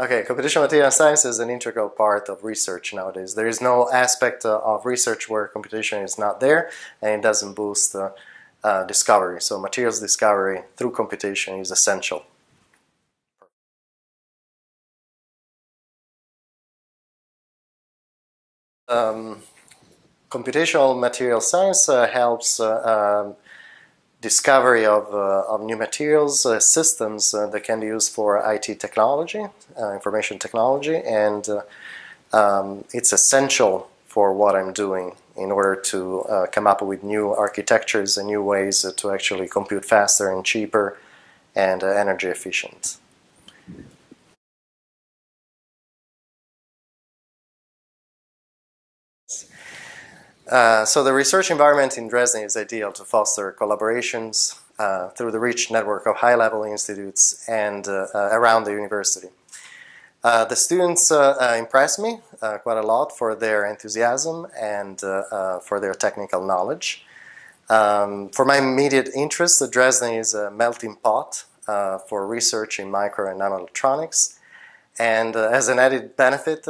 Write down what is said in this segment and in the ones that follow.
Okay, computational material science is an integral part of research nowadays. There is no aspect uh, of research where computation is not there and it doesn't boost uh, uh, discovery. So materials discovery through computation is essential. Um, computational material science uh, helps uh, um, discovery of, uh, of new materials, uh, systems uh, that can be used for IT technology, uh, information technology, and um, it's essential for what I'm doing in order to come up with new architectures and new ways to actually compute faster and cheaper and energy efficient. Uh, so the research environment in Dresden is ideal to foster collaborations uh, through the rich network of high-level institutes and uh, uh around the university. Uh, the students impress me quite a lot for their enthusiasm and for their technical knowledge. Um, for my immediate interest, Dresden is a melting pot for research in micro and nanoelectronics. And as an added benefit,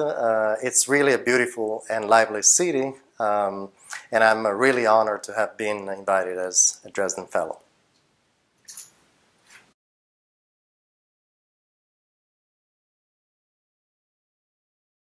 it's really a beautiful and lively city um, and I'm really honored to have been invited as a Dresden Fellow.